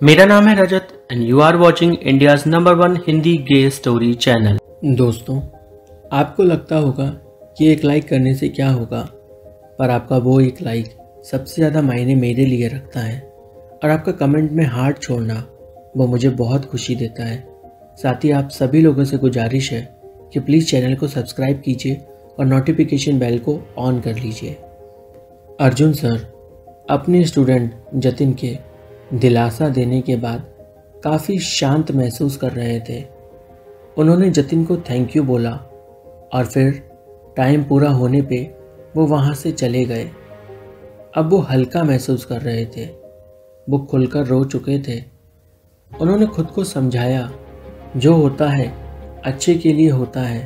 मेरा नाम है Rajat and you are watching India number one Hindi gay story channel दोस्तों, आपको लगता होगा कि एक लाइक करने से क्या होगा, पर आपका वो एक लाइक सबसे ज़्यादा मायने मेरे लिए रखता है, और आपका कमेंट में हार्ट छोड़ना वो मुझे बहुत खुशी देता है। साथ ही आप सभी लोगों से गुजारिश है कि प्लीज़ चैनल को सब्सक्राइब कीजिए और नोटिफिकेशन बेल को ऑन कर लीजिए। अर्जुन सर अपने स्टूडेंट जतिन के दिलासा देने के बाद काफ़ी शांत महसूस कर रहे थे। उन्होंने जतिन को थैंक यू बोला और फिर टाइम पूरा होने पे वो वहाँ से चले गए। अब वो हल्का महसूस कर रहे थे। वो खुलकर रो चुके थे। उन्होंने खुद को समझाया, जो होता है, अच्छे के लिए होता है।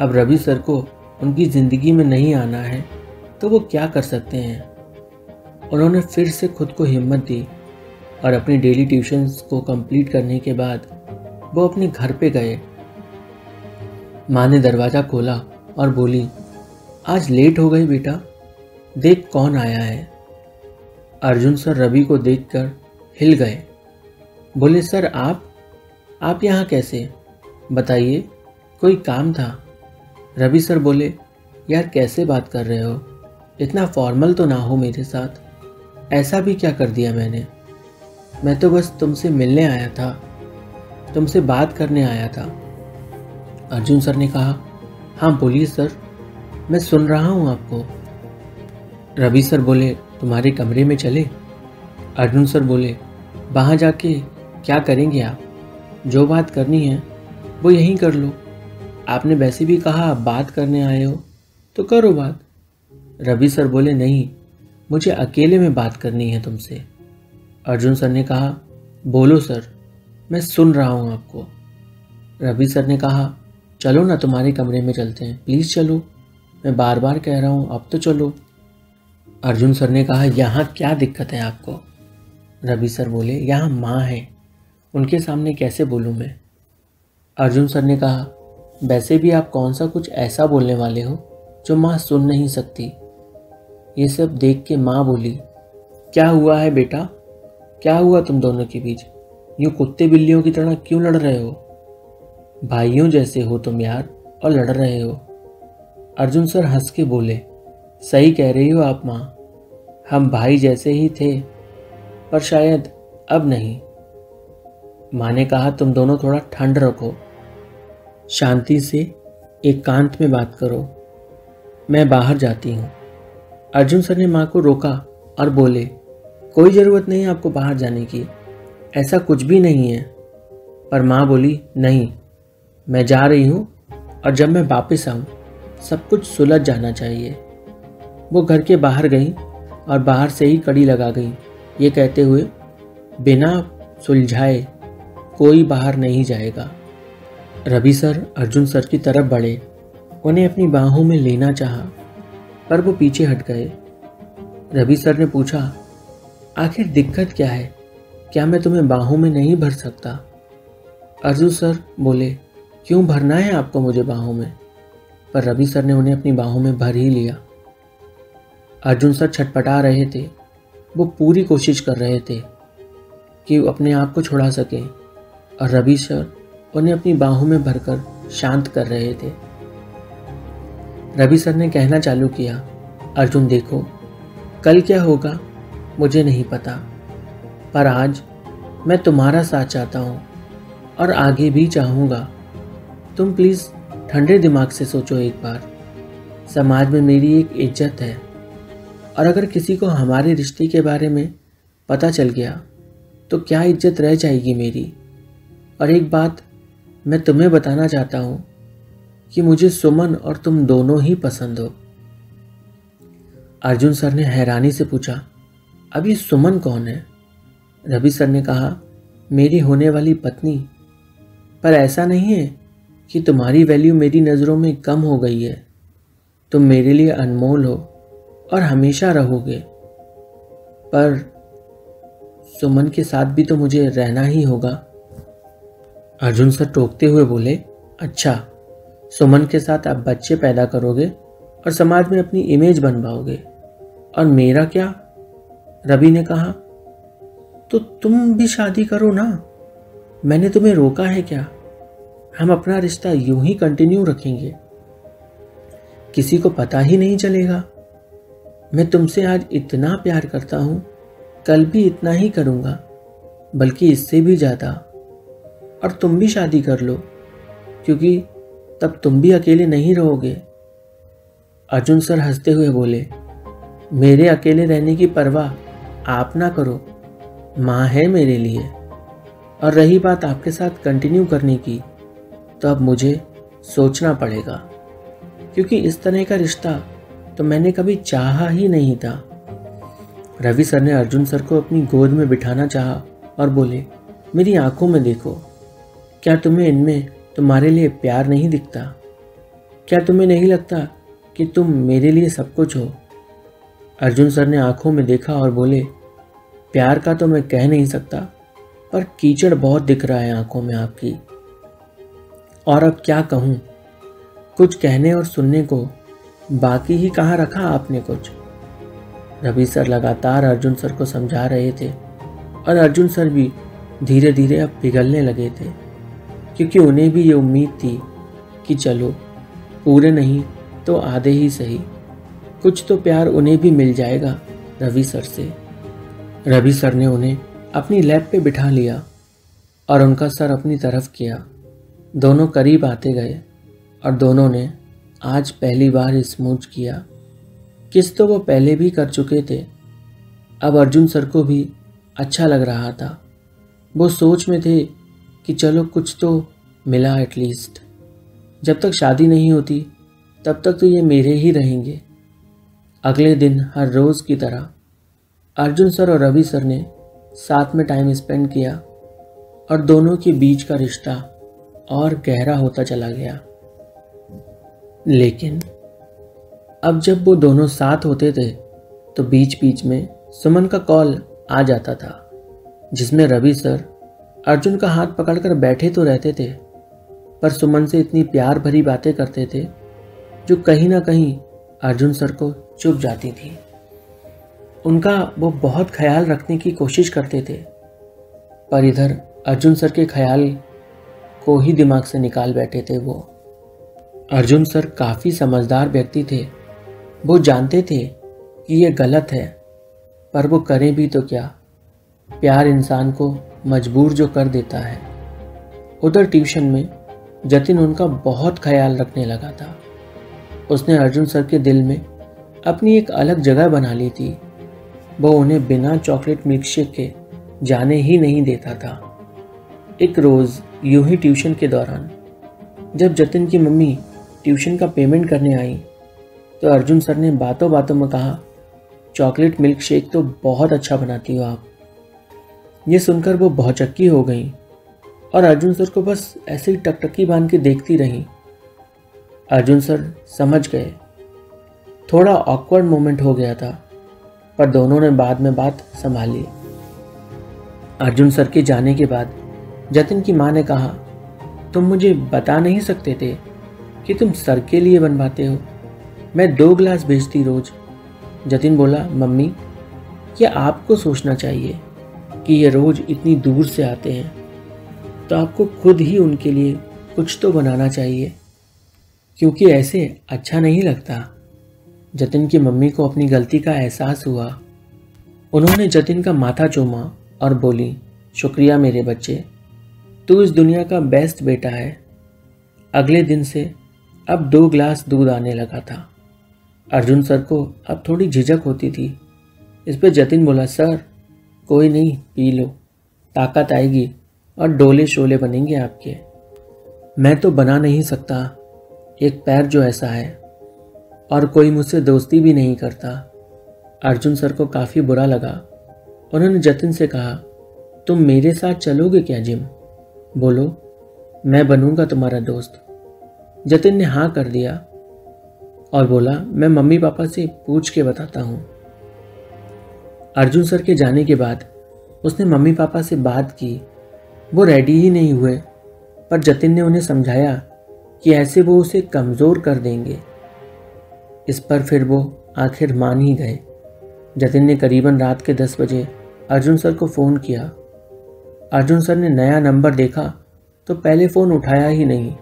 अब रवि सर को उनकी ज़िंदगी में नहीं आना है तो वो क्या कर सकते हैं? उन्होंने फिर से खुद को हिम्मत दी और अपनी डेली ट्यूशन्स को कंप्लीट करने के बाद वो अपने घर पे गए। माँ ने दरवाज़ा खोला और बोली, आज लेट हो गई बेटा, देख कौन आया है? अर्जुन सर रवि को देखकर हिल गए। बोले, सर, आप आप यहाँ कैसे? बताइए, कोई काम था? रवि सर बोले, यार, कैसे बात कर रहे हो? इतना फॉर्मल तो ना हो मेरे साथ। ऐसा भी क्या कर दिया मैंने? मैं तो बस तुमसे मिलने आया था, तुमसे बात करने आया था। अर्जुन सर ने कहा हाँ बोलिए सर, मैं सुन रहा हूँ आपको। रवि सर बोले, तुम्हारे कमरे में चले? अर्जुन सर बोले, वहाँ जाके क्या करेंगे आप? जो बात करनी है, वो यहीं कर लो। आपने वैसे भी कहा आप बात करने आए हो तो करो बात। रवि सर बोले, नहीं, मुझे अकेले में बात करनी है तुमसे। अर्जुन सर ने कहा, बोलो सर, मैं सुन रहा हूँ आपको। रवि सर ने कहा, चलो ना तुम्हारे कमरे में चलते हैं, प्लीज़ चलो। मैं बार बार कह रहा हूँ, अब तो चलो। अर्जुन सर ने कहा, यहाँ क्या दिक्कत है आपको? रवि सर बोले, यहाँ माँ है, उनके सामने कैसे बोलूँ मैं? अर्जुन सर ने कहा, वैसे भी आप कौन सा कुछ ऐसा बोलने वाले हो, जो माँ सुन नहीं सकती? ये सब देख के माँ बोली, क्या हुआ है बेटा? क्या हुआ तुम दोनों के बीच? यूँ कुत्ते बिल्लियों की तरह क्यों लड़ रहे हो? भाइयों जैसे हो तुम यार, और लड़ रहे हो। अर्जुन सर हंस के बोले, सही कह रही हो आप माँ। हम भाई जैसे ही थे, पर शायद अब नहीं। माँ ने कहा, तुम दोनों थोड़ा ठंड रखो। शांति से एकांत में बात करो। मैं बाहर जाती हूँ। अर्जुन सर ने माँ को रोका और बोले कोई ज़रूरत नहीं आपको बाहर जाने की। ऐसा कुछ भी नहीं है। पर माँ बोली, नहीं, मैं जा रही हूँ और जब मैं वापस आऊँ, सब कुछ सुलझ जाना चाहिए। वो घर के बाहर गई और बाहर से ही कड़ी लगा गई। ये कहते हुए, बिना सुलझाए कोई बाहर नहीं जाएगा। रवि सर, अर्जुन सर की तरफ़ बढ़े। उन्हें अपनी बाहों में लेना चाहा, पर वो पीछे हट गए। रवि सर ने पूछा आखिर दिक्कत क्या है? क्या मैं तुम्हें बाहों में नहीं भर सकता? अर्जुन सर बोले, क्यों भरना है आपको मुझे बाहों में? पर रवि सर ने उन्हें अपनी बाहों में भर ही लिया। अर्जुन सर छटपटा रहे थे। वो पूरी कोशिश कर रहे थे कि अपने आप को छुड़ा सकें। और रवि सर उन्हें अपनी बाहों में भरकर शांत कर रहे थे। रवि सर ने कहना चालू किया, अर्जुन देखो, कल क्या होगा? मुझे नहीं पता। पर आज मैं तुम्हारा साथ चाहता हूँ और आगे भी चाहूँगा। तुम प्लीज़ ठंडे दिमाग से सोचो एक बार। समाज में मेरी एक इज़्ज़त है। और अगर किसी को हमारे रिश्ते के बारे में पता चल गया तो क्या इज़्ज़त रह जाएगी मेरी? और एक बात मैं तुम्हें बताना चाहता हूँ कि मुझे सुमन और तुम दोनों ही पसंद हो। अर्जुन सर ने हैरानी से पूछा अभी सुमन कौन है? रवि सर ने कहा, मेरी होने वाली पत्नी। पर ऐसा नहीं है कि तुम्हारी वैल्यू मेरी नज़रों में कम हो गई है। तुम मेरे लिए अनमोल हो और हमेशा रहोगे। पर सुमन के साथ भी तो मुझे रहना ही होगा। अर्जुन सर टोकते हुए बोले अच्छा सुमन के साथ आप बच्चे पैदा करोगे और समाज में अपनी इमेज बनवाओगे। और मेरा क्या रवि ने कहा तो तुम भी शादी करो ना। मैंने तुम्हें रोका है क्या? हम अपना रिश्ता यूँ ही कंटिन्यू रखेंगे। किसी को पता ही नहीं चलेगा। मैं तुमसे आज इतना प्यार करता हूँ, कल भी इतना ही करूँगा, बल्कि इससे भी ज़्यादा। और तुम भी शादी कर लो, क्योंकि तब तुम भी अकेले नहीं रहोगे। अर्जुन सर हँसते हुए बोले, मेरे अकेले रहने की परवाह आप ना करो। माँ है मेरे लिए। और रही बात आपके साथ कंटिन्यू करने की तो अब मुझे सोचना पड़ेगा। क्योंकि इस तरह का रिश्ता तो मैंने कभी चाहा ही नहीं था। रवि सर ने अर्जुन सर को अपनी गोद में बिठाना चाहा और बोले, मेरी आँखों में देखो। क्या तुम्हें इनमें तुम्हारे लिए प्यार नहीं दिखता? क्या तुम्हें नहीं लगता कि तुम मेरे लिए सब कुछ हो? अर्जुन सर ने आँखों में देखा और बोले, प्यार का तो मैं कह नहीं सकता, पर कीचड़ बहुत दिख रहा है आँखों में आपकी। और अब क्या कहूँ? कुछ कहने और सुनने को बाकी ही कहाँ रखा आपने कुछ? रवि सर लगातार अर्जुन सर को समझा रहे थे, और अर्जुन सर भी धीरे धीरे अब पिघलने लगे थे, क्योंकि उन्हें भी ये उम्मीद थी कि चलो, पूरे नहीं तो आधे ही सही। कुछ तो प्यार उन्हें भी मिल जाएगा, रवि सर से। रवि सर ने उन्हें अपनी लैब पे बिठा लिया और उनका सर अपनी तरफ़ किया। दोनों करीब आते गए और दोनों ने आज पहली बार स्मूच किया। किस तो वो पहले भी कर चुके थे। अब अर्जुन सर को भी अच्छा लग रहा था। वो सोच में थे कि चलो कुछ तो मिला एटलीस्ट जब तक शादी नहीं होती, तब तक तो ये मेरे ही रहेंगे। अगले दिन हर रोज़ की तरह अर्जुन सर और रवि सर ने साथ में टाइम स्पेंड किया और दोनों के बीच का रिश्ता और गहरा होता चला गया। लेकिन अब जब वो दोनों साथ होते थे तो बीच बीच में सुमन का कॉल आ जाता था, जिसमें रवि सर अर्जुन का हाथ पकड़कर बैठे तो रहते थे, पर सुमन से इतनी प्यार भरी बातें करते थे, जो कहीं ना कहीं अर्जुन सर को चुप जाती थी। उनका वो बहुत ख्याल रखने की कोशिश करते थे, पर इधर अर्जुन सर के ख्याल को ही दिमाग से निकाल बैठे थे वो। अर्जुन सर काफ़ी समझदार व्यक्ति थे। वो जानते थे कि ये गलत है, पर वो करें भी तो क्या? प्यार इंसान को मजबूर जो कर देता है। उधर ट्यूशन में जतिन उनका बहुत ख्याल रखने लगा था। उसने अर्जुन सर के दिल में अपनी एक अलग जगह बना ली थी। वो उन्हें बिना चॉकलेट मिल्क शेक के जाने ही नहीं देता था। एक रोज़ यूँ ही ट्यूशन के दौरान, जब जतिन की मम्मी ट्यूशन का पेमेंट करने आई तो अर्जुन सर ने बातों बातों में कहा, चॉकलेट मिल्क शेक तो बहुत अच्छा बनाती हो आप। ये सुनकर वो बहुत चक्की हो गई और अर्जुन सर को बस ऐसे ही टकटकी बाँध के देखती रही। अर्जुन सर समझ गए। थोड़ा ऑकवर्ड मोमेंट हो गया था, पर दोनों ने बाद में बात संभाली। अर्जुन सर के जाने के बाद जतिन की माँ ने कहा, तुम मुझे बता नहीं सकते थे कि तुम सर के लिए बनवाते हो। मैं दो ग्लास भेजती रोज। जतिन बोला, मम्मी, क्या आपको सोचना चाहिए कि ये रोज इतनी दूर से आते हैं? तो आपको खुद ही उनके लिए कुछ तो बनाना चाहिए। क्योंकि ऐसे अच्छा नहीं लगता। जतिन की मम्मी को अपनी गलती का एहसास हुआ। उन्होंने जतिन का माथा चूमा और बोली, शुक्रिया मेरे बच्चे, तू इस दुनिया का बेस्ट बेटा है। अगले दिन से अब दो ग्लास दूध आने लगा था। अर्जुन सर को अब थोड़ी झिझक होती थी। इस पर जतिन बोला, सर, कोई नहीं, पी लो। ताकत आएगी और डोले शोले बनेंगे आपके। मैं तो बना नहीं सकता। एक पैर जो ऐसा है, और कोई मुझसे दोस्ती भी नहीं करता। अर्जुन सर को काफ़ी बुरा लगा। उन्होंने जतिन से कहा, तुम मेरे साथ चलोगे क्या, जिम? बोलो, मैं बनूँगा तुम्हारा दोस्त। जतिन ने हाँ कर दिया और बोला, मैं मम्मी पापा से पूछ के बताता हूँ। अर्जुन सर के जाने के बाद उसने मम्मी पापा से बात की। वो रेडी ही नहीं हुए, पर जतिन ने उन्हें समझाया कि ऐसे वो उसे कमज़ोर कर देंगे। इस पर फिर वो आखिर मान ही गए। जतिन ने करीबन रात के दस बजे अर्जुन सर को फ़ोन किया। अर्जुन सर ने नया नंबर देखा तो पहले फ़ोन उठाया ही नहीं,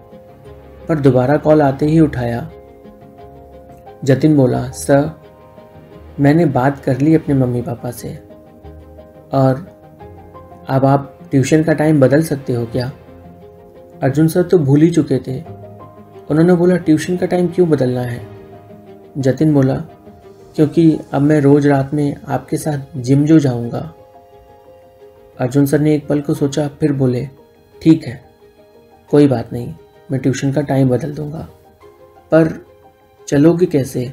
पर दोबारा कॉल आते ही उठाया। जतिन बोला, सर, मैंने बात कर ली अपने मम्मी पापा से, और अब आप ट्यूशन का टाइम बदल सकते हो क्या? अर्जुन सर तो भूल ही चुके थे। उन्होंने बोला, ट्यूशन का टाइम क्यों बदलना है? जतिन बोला, क्योंकि अब मैं रोज़ रात में आपके साथ जिम जो जाऊँगा। अर्जुन सर ने एक पल को सोचा, फिर बोले, ठीक है, कोई बात नहीं, मैं ट्यूशन का टाइम बदल दूँगा। पर चलोगे कैसे?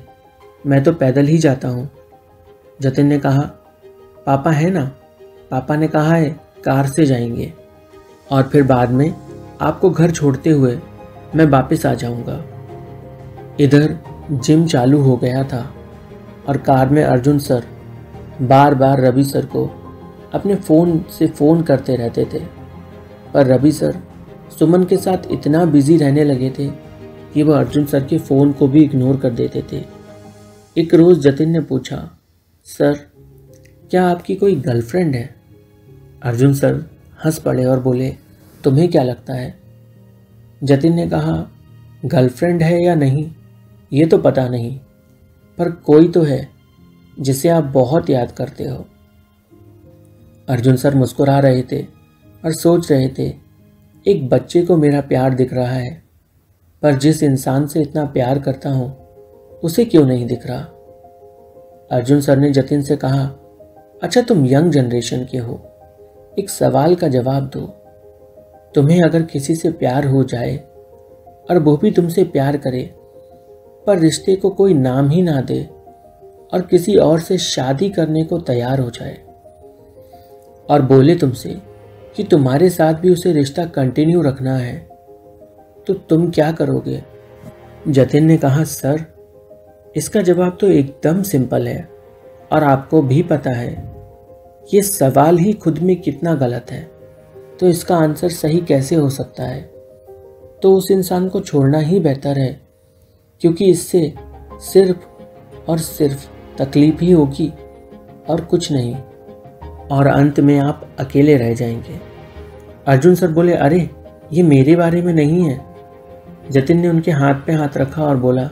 मैं तो पैदल ही जाता हूँ। जतिन ने कहा, पापा है ना? पापा ने कहा है, कार से जाएँगे। और फिर बाद में आपको घर छोड़ते हुए मैं वापस आ जाऊँगा। इधर जिम चालू हो गया था और कार में अर्जुन सर बार बार रवि सर को अपने फ़ोन से फ़ोन करते रहते थे। पर रवि सर सुमन के साथ इतना बिज़ी रहने लगे थे कि वह अर्जुन सर के फ़ोन को भी इग्नोर कर देते थे। एक रोज़ जतिन ने पूछा, सर, क्या आपकी कोई गर्लफ्रेंड है? अर्जुन सर हंस पड़े और बोले, तुम्हें क्या लगता है? जतिन ने कहा, गर्लफ्रेंड है या नहीं, ये तो पता नहीं, पर कोई तो है जिसे आप बहुत याद करते हो। अर्जुन सर मुस्कुरा रहे थे और सोच रहे थे, एक बच्चे को मेरा प्यार दिख रहा है, पर जिस इंसान से इतना प्यार करता हूँ, उसे क्यों नहीं दिख रहा? अर्जुन सर ने जतिन से कहा अच्छा तुम यंग जनरेशन के हो। एक सवाल का जवाब दो। तुम्हें अगर किसी से प्यार हो जाए और वो भी तुमसे प्यार करे, पर रिश्ते को कोई नाम ही ना दे और किसी और से शादी करने को तैयार हो जाए। और बोले तुमसे कि तुम्हारे साथ भी उसे रिश्ता कंटिन्यू रखना है तो तुम क्या करोगे? जतिन ने कहा, सर, इसका जवाब तो एकदम सिंपल है और आपको भी पता है, ये सवाल ही खुद में कितना गलत है। तो इसका आंसर सही कैसे हो सकता है? तो उस इंसान को छोड़ना ही बेहतर है, क्योंकि इससे सिर्फ़ और सिर्फ़ तकलीफ़ ही होगी और कुछ नहीं। और अंत में आप अकेले रह जाएँगे। अर्जुन सर बोले, अरे, ये मेरे बारे में नहीं है। जतिन ने उनके हाथ पे हाथ रखा और बोला,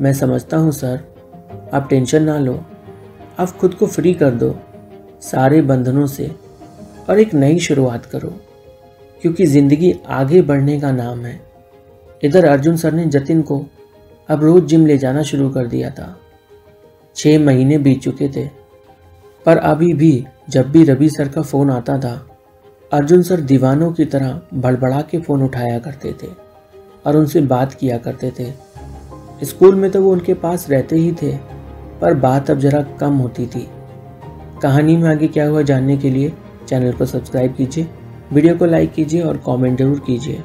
मैं समझता हूँ सर, आप टेंशन ना लो। आप खुद को फ्री कर दो, सारे बंधनों से, और एक नई शुरुआत करो। क्योंकि ज़िंदगी आगे बढ़ने का नाम है। इधर अर्जुन सर ने जतिन को अब रोज़ जिम ले जाना शुरू कर दिया था। छः महीने बीत चुके थे, पर अभी भी जब भी रवि सर का फ़ोन आता था, अर्जुन सर दीवानों की तरह बड़बड़ा के फ़ोन उठाया करते थे और उनसे बात किया करते थे। स्कूल में तो वो उनके पास रहते ही थे, पर बात अब ज़रा कम होती थी। कहानी में आगे क्या हुआ जानने के लिए चैनल को सब्सक्राइब कीजिए। वीडियो को लाइक कीजिए और कमेंट ज़रूर कीजिए।